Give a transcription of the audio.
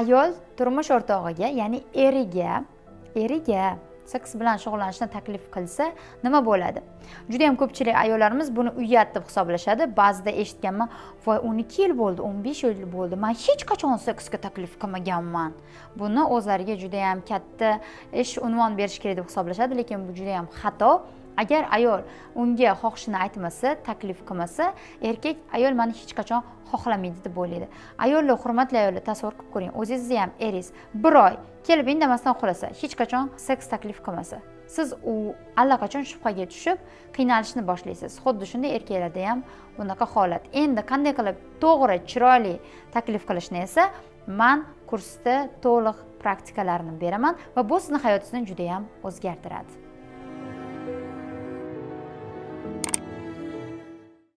ayol turmush o'rtog'iga ya'ni eriga eriga seks bilan shug'ullanishni taklif qilsa nima bo'ladi? Juda yam ko'pchilik ayollarimiz buni uyat deb hisoblashadi. Ba'zida eshitganman voy o'n ikki yil bo'ldi o'n besh yil bo'ldi man hech qachon seksga taklif qilmaganman. Buni o'zlariga juda yam katta ish unvon berish kerak deb hisoblashadi lekin bu juda yam xato. Agar ayol unga xohishini aytmasa taklif qilmasa erkak ayol mani hech qachon xohlamaydi deb o'ylaydi. Ayollar hurmatli ayollar tasavvur qilib ko'ring o'zingizni ham eringiz bir oy kelib indamasdan uxlasa hech qachon seks taklif qilmasa. Siz u allaqachon shubhaga tushib qiynalishni boshlaysiz. Xuddi shunday erkaklarda ham bunaqa holat. Endi qanday qilib to'g'ri chiroyli taklif qilishni esa man kursda to'liq praktikalarni beraman va bu sizni hayotingizni judayam o'zgartiradi.